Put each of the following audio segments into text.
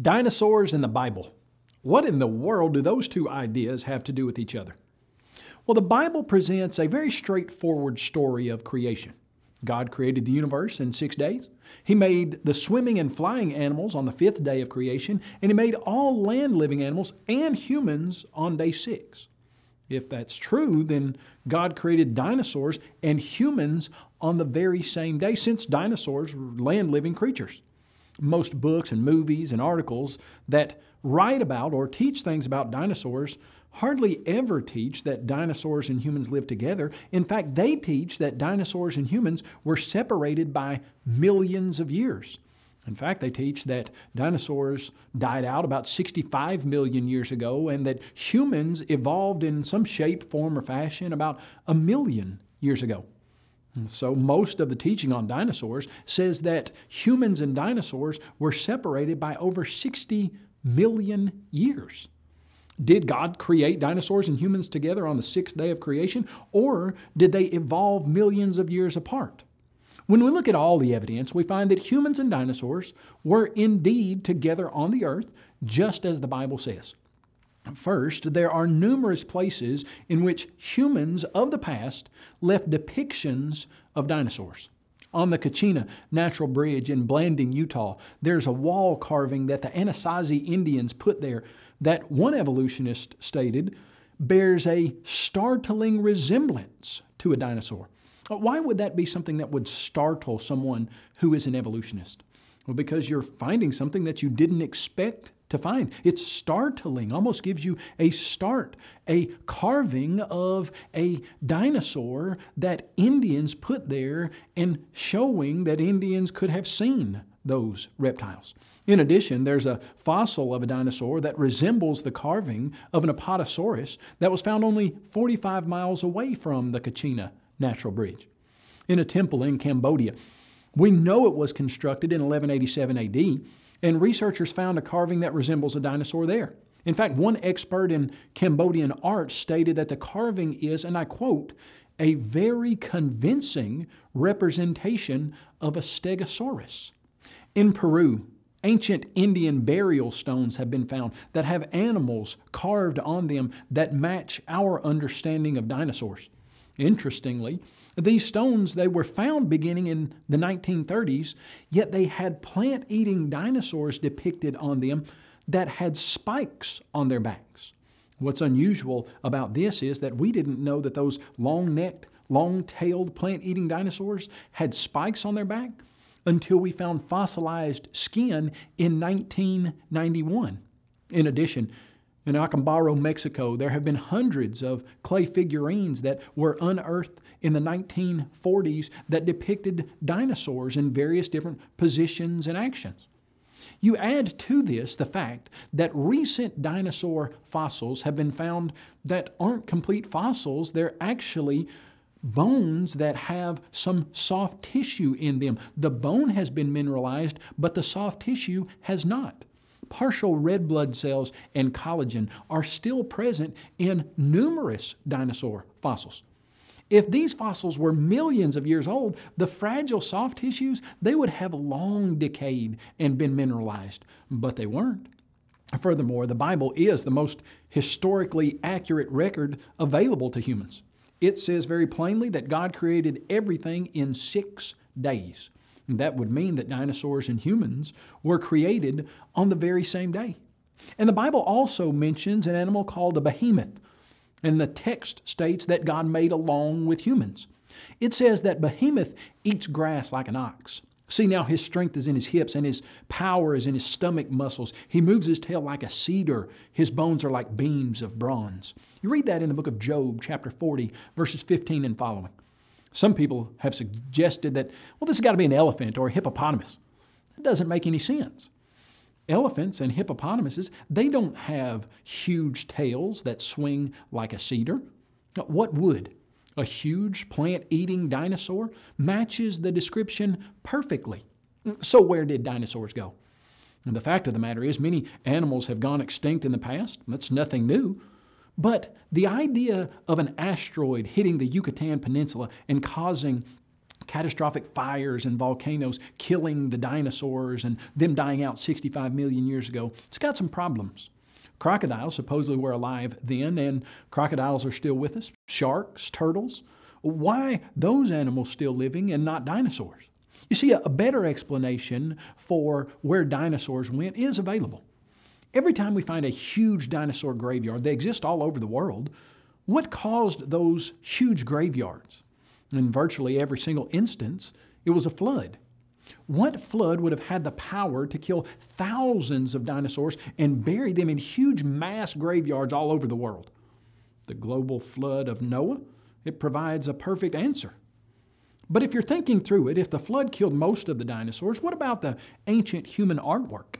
Dinosaurs and the Bible. What in the world do those two ideas have to do with each other? Well, the Bible presents a very straightforward story of creation. God created the universe in six days. He made the swimming and flying animals on the fifth day of creation, and He made all land living animals and humans on day six. If that's true, then God created dinosaurs and humans on the very same day, since dinosaurs were land living creatures most books and movies and articles that write about or teach things about dinosaurs hardly ever teach that dinosaurs and humans lived together. In fact, they teach that dinosaurs and humans were separated by millions of years. In fact, they teach that dinosaurs died out about 65 million years ago and that humans evolved in some shape, form, or fashion about a million years ago. So, most of the teaching on dinosaurs says that humans and dinosaurs were separated by over 60 million years. Did God create dinosaurs and humans together on the sixth day of creation, or did they evolve millions of years apart? When we look at all the evidence, we find that humans and dinosaurs were indeed together on the earth, just as the Bible says. First, there are numerous places in which humans of the past left depictions of dinosaurs. On the Kachina Natural Bridge in Blanding, Utah, there's a wall carving that the Anasazi Indians put there that one evolutionist stated bears a startling resemblance to a dinosaur. Uh, why would that be something that would startle someone who is an evolutionist? Well, because you're finding something that you didn't expect to find. It's startling, almost gives you a start, a carving of a dinosaur that Indians put there and showing that Indians could have seen those reptiles. In addition, there's a fossil of a dinosaur that resembles the carving of an Apatosaurus that was found only 45 miles away from the Kachina Natural Bridge. In a temple in Cambodia, we know it was constructed in 1187 AD and researchers found a carving that resembles a dinosaur there. In fact, one expert in Cambodian art stated that the carving is, and I quote, a very convincing representation of a stegosaurus. In Peru, ancient Indian burial stones have been found that have animals carved on them that match our understanding of dinosaurs. Interestingly, these stones, they were found beginning in the 1930s, yet they had plant eating dinosaurs depicted on them that had spikes on their backs. What's unusual about this is that we didn't know that those long necked, long tailed plant eating dinosaurs had spikes on their back until we found fossilized skin in 1991. In addition, in Acambaro, Mexico, there have been hundreds of clay figurines that were unearthed in the 1940s that depicted dinosaurs in various different positions and actions. You add to this the fact that recent dinosaur fossils have been found that aren't complete fossils, they're actually bones that have some soft tissue in them. The bone has been mineralized, but the soft tissue has not partial red blood cells and collagen are still present in numerous dinosaur fossils. If these fossils were millions of years old, the fragile soft tissues, they would have long decayed and been mineralized, but they weren't. Furthermore, the Bible is the most historically accurate record available to humans. It says very plainly that God created everything in six days. That would mean that dinosaurs and humans were created on the very same day. And the Bible also mentions an animal called a behemoth. And the text states that God made along with humans. It says that behemoth eats grass like an ox. See now, his strength is in his hips and his power is in his stomach muscles. He moves his tail like a cedar. His bones are like beams of bronze. You read that in the book of Job, chapter 40, verses 15 and following. Some people have suggested that, well, this has got to be an elephant or a hippopotamus. That doesn't make any sense. Elephants and hippopotamuses, they don't have huge tails that swing like a cedar. What would? A huge plant eating dinosaur matches the description perfectly. So, where did dinosaurs go? And the fact of the matter is, many animals have gone extinct in the past. That's nothing new. But the idea of an asteroid hitting the Yucatan Peninsula and causing catastrophic fires and volcanoes killing the dinosaurs and them dying out 65 million years ago. It's got some problems. Crocodiles supposedly were alive then, and crocodiles are still with us. Sharks, turtles. Why those animals still living and not dinosaurs? You see, a better explanation for where dinosaurs went is available. Every time we find a huge dinosaur graveyard, they exist all over the world. What caused those huge graveyards? In virtually every single instance, it was a flood. What flood would have had the power to kill thousands of dinosaurs and bury them in huge mass graveyards all over the world? The global flood of Noah? It provides a perfect answer. But if you're thinking through it, if the flood killed most of the dinosaurs, what about the ancient human artwork?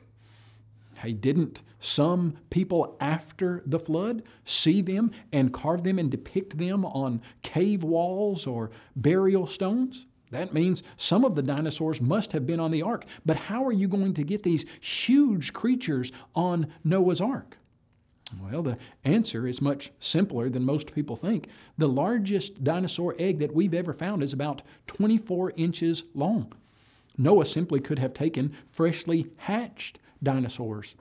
Hey, didn't some people after the flood see them and carve them and depict them on cave walls or burial stones? That means some of the dinosaurs must have been on the ark. But how are you going to get these huge creatures on Noah's ark? Well, the answer is much simpler than most people think. The largest dinosaur egg that we've ever found is about 24 inches long. Noah simply could have taken freshly hatched dinosaurs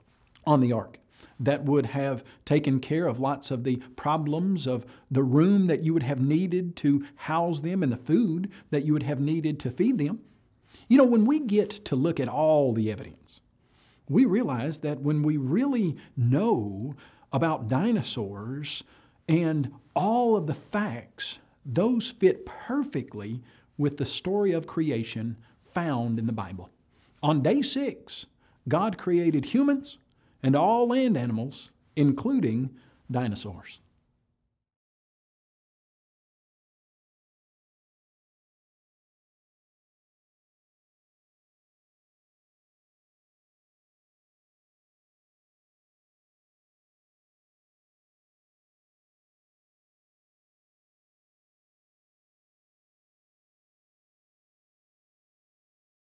on the ark that would have taken care of lots of the problems of the room that you would have needed to house them and the food that you would have needed to feed them. You know, when we get to look at all the evidence, we realize that when we really know about dinosaurs and all of the facts, those fit perfectly with the story of creation found in the Bible. On day six, God created humans and all land animals, including dinosaurs.